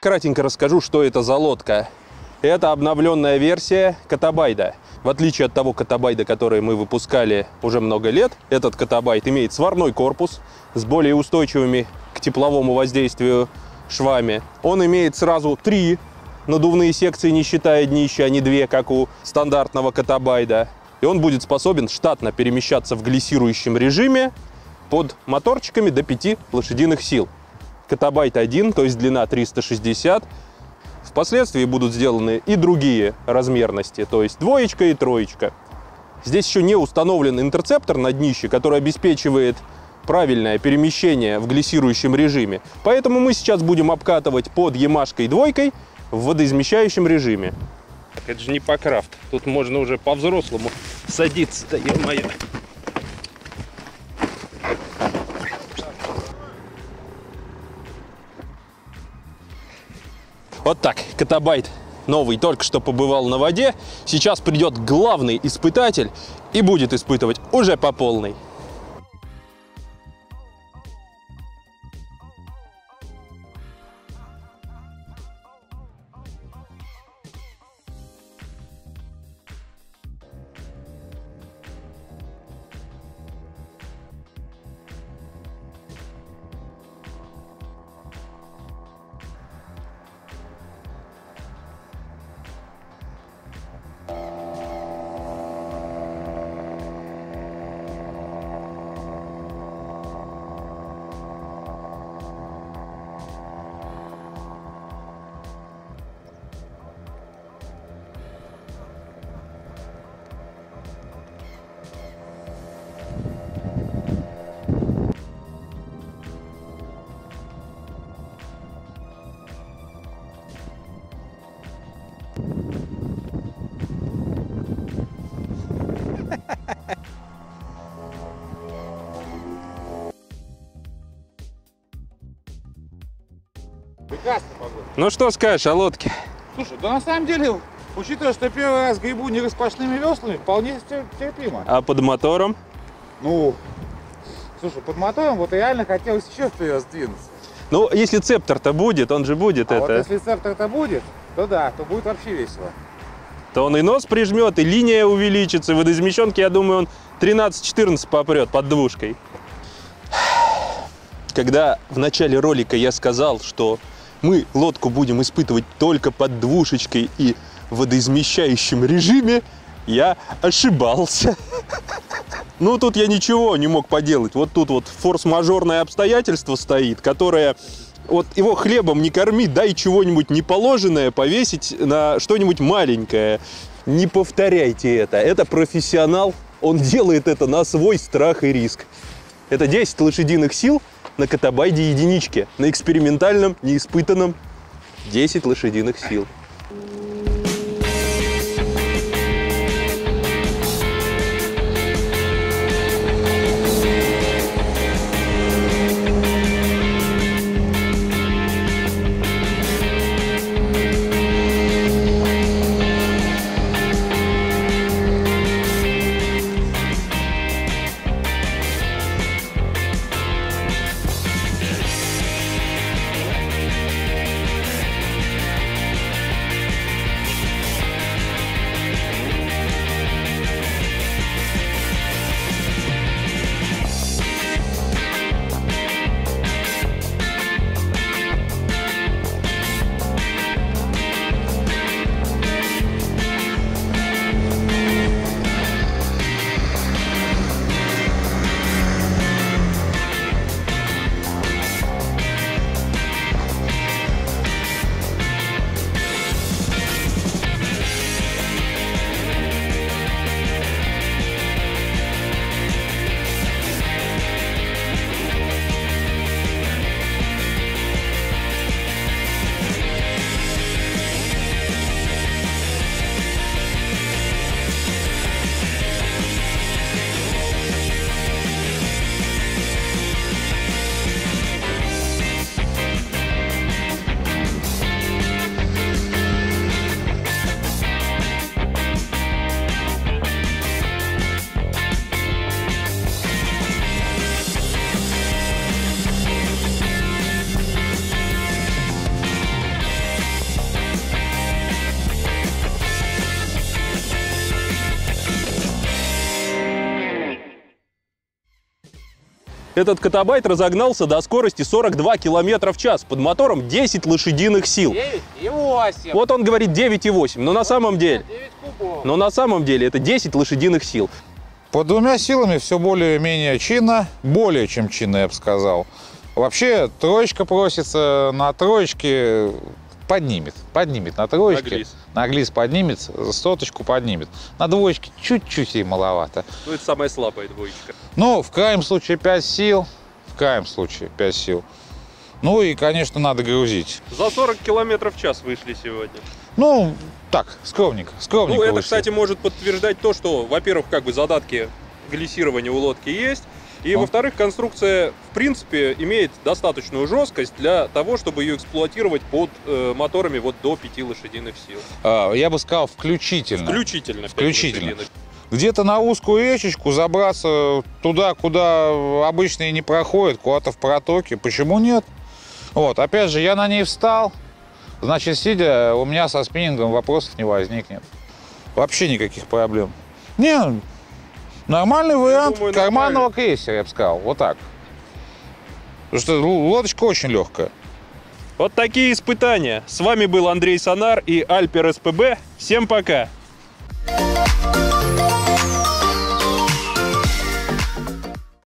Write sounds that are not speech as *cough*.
Кратенько расскажу, что это за лодка. Это обновленная версия Катабайда. В отличие от того Катабайда, который мы выпускали уже много лет, этот Катабайд имеет сварной корпус с более устойчивыми к тепловому воздействию швами. Он имеет сразу три надувные секции, не считая днища, а не две, как у стандартного Катабайда. И он будет способен штатно перемещаться в глиссирующем режиме под моторчиками до 5 лошадиных сил. Катабайт 1, то есть длина 360. Впоследствии будут сделаны и другие размерности, то есть двоечка и троечка. Здесь еще не установлен интерцептор на днище, который обеспечивает правильное перемещение в глиссирующем режиме. Поэтому мы сейчас будем обкатывать под Ямашкой двойкой в водоизмещающем режиме. Это же не по крафт. Тут можно уже по-взрослому садиться-то, ё-моё. Вот так, Катабайт новый только что побывал на воде. Сейчас придет главный испытатель и будет испытывать уже по полной. Прекрасная погода. Ну что скажешь о лодке? Слушай, да на самом деле, учитывая, что первый раз гребу не распашными веслами, вполне тер- терпимо. А под мотором? Ну, слушай, под мотором вот реально хотелось еще вперед сдвинуться. Ну, если цептор-то будет, он же будет А вот это, если цептор-то будет, то да, то будет вообще весело. то он и нос прижмет, и линия увеличится. В водоизмещенке, я думаю, он 13-14 попрет под двушкой. Когда в начале ролика я сказал, что мы лодку будем испытывать только под двушечкой и водоизмещающем режиме, я ошибался. *laughs* Ну, тут я ничего не мог поделать. Вот тут вот форс-мажорное обстоятельство стоит, которое вот его хлебом не корми, дай чего-нибудь неположенное повесить на что-нибудь маленькое. Не повторяйте это. Это профессионал. Он делает это на свой страх и риск. Это 10 лошадиных сил на катабайде единичке. На экспериментальном, неиспытанном 10 лошадиных сил. Этот катабайт разогнался до скорости 42 км в час под мотором 10 лошадиных сил. 9 и 8. Вот он говорит 9,8, но на самом деле, 9 кубов. но на самом деле это 10 лошадиных сил. Под двумя силами все более-менее чинно, более чем чинно, я бы сказал. Вообще, троечка просится на троечке поднимет, поднимет на троечке. На. На глиз поднимет, соточку поднимет. На двоечке чуть-чуть ей маловато. Ну, это самая слабая двоечка. Ну, в крайнем случае 5 сил, в крайнем случае 5 сил. Ну и, конечно, надо грузить. За 40 км в час вышли сегодня. Ну, так, скромненько, скромненько Ну, это, вышли. кстати, может подтверждать то, что, во-первых, как бы задатки глиссирования у лодки есть, и, во-вторых, конструкция, принципе, имеет достаточную жесткость для того, чтобы ее эксплуатировать под э, моторами вот до 5 лошадиных сил. А, я бы сказал, включительно. Включительно. Включительно. Где-то на узкую речечку забраться туда, куда обычные не проходят, куда-то в протоке. Почему нет? Вот, опять же, я на ней встал, значит, сидя, у меня со спиннингом вопросов не возникнет. Вообще никаких проблем. Не, нормальный вариант думаю, карманного крейсера, я бы сказал, вот так. Потому что лодочка очень легкая. Вот такие испытания. С вами был Андрей Сонар и Альпер СПБ. Всем пока!